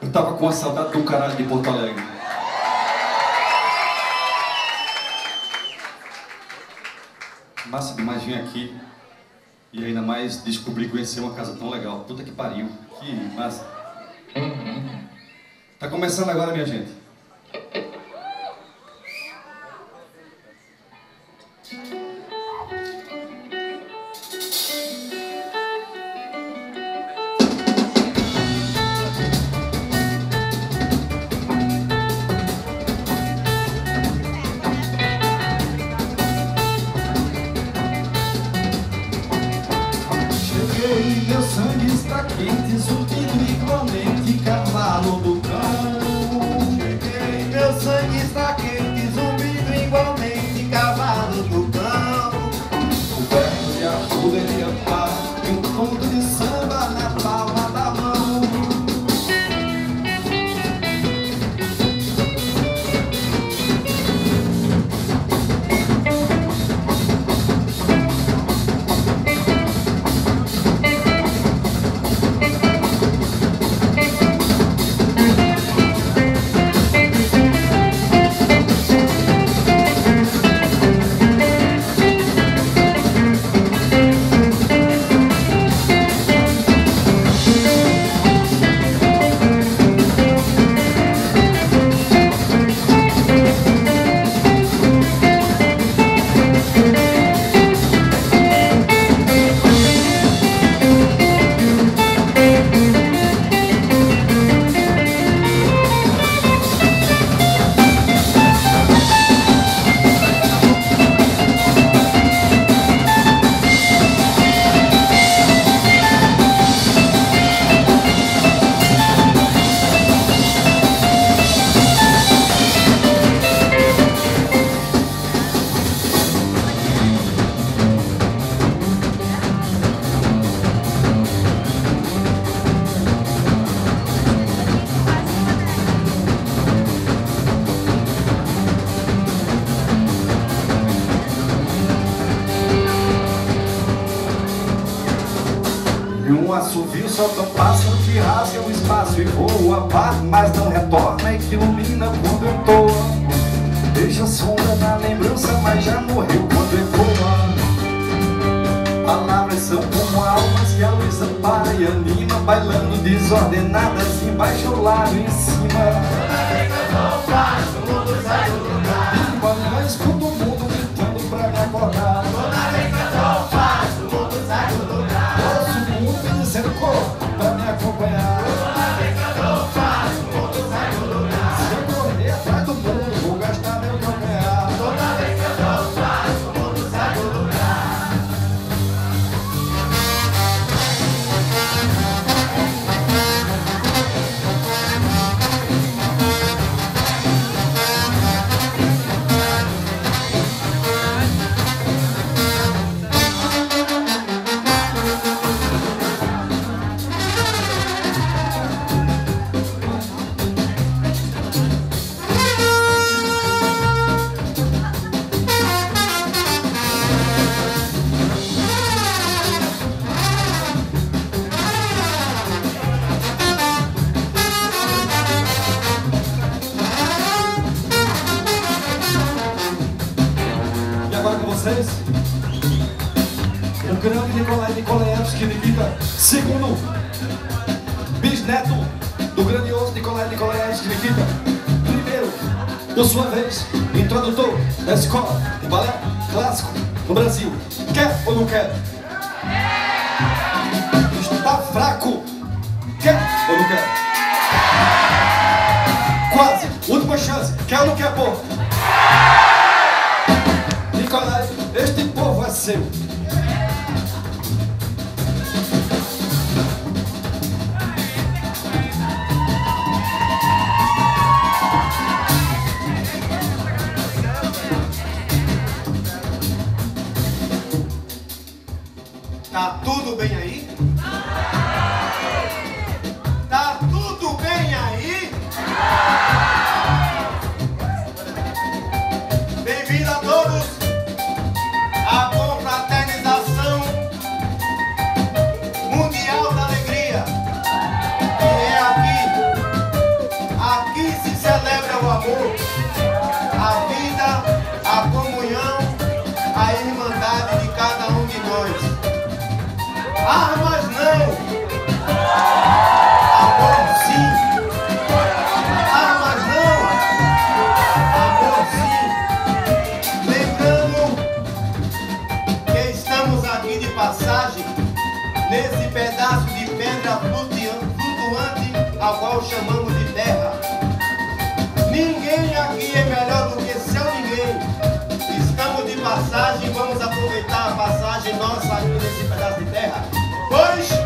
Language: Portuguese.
Eu tava com a saudade do caralho de Porto Alegre. Massa demais vir aqui e ainda mais descobrir conhecer uma casa tão legal. Puta que pariu. Que massa. Tá começando agora, minha gente. Está quente, E um assovio solta um pássaro que rasga o espaço e voa par, mas não retorna e que ilumina quando eu tô. Deixa sombra na lembrança, mas já morreu quando ecoa. Palavras são como almas que a luz ampara e anima, bailando desordenadas embaixo ou lado em cima. E grande Nicolai Nikolaevski Nikita, segundo bisneto do grandioso Nicolai Nikolaevski Nikita, primeiro, por sua vez, introdutor da escola de balé clássico no Brasil. Quer ou não quer? Está fraco. Quer ou não quer? Quase. Última chance. Quer ou não quer, pô? a qual chamamos de terra. Ninguém aqui é melhor do que seu ninguém. Estamos de passagem, vamos aproveitar a passagem nossa aqui nesse pedaço de terra. Pois